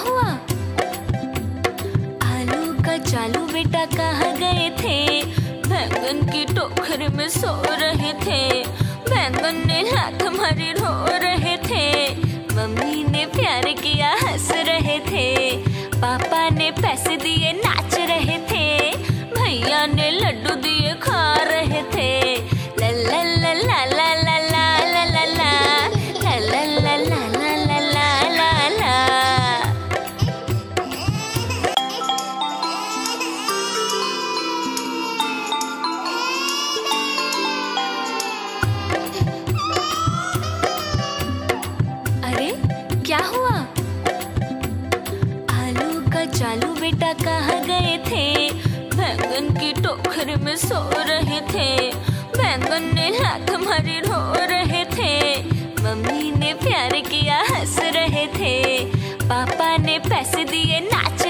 हुआ? आलू का चालू बेटा कहा गए थे? बैंगन की टोकर में सो रहे थे। बैंगन ने हाथ मारे रो रहे थे। मम्मी ने प्यार किया, हंस रहे थे। पापा ने पैसे दिए, नाच रहे थे। भैया ने लड्डू दिए क्या हुआ? आलू का चालू बेटा कहाँ गए थे? बैंगन की टोकरी में सो रहे थे। बैंगन ने हाथ मारी रो रहे थे। मम्मी ने प्यार किया, हंस रहे थे। पापा ने पैसे दिए, नाच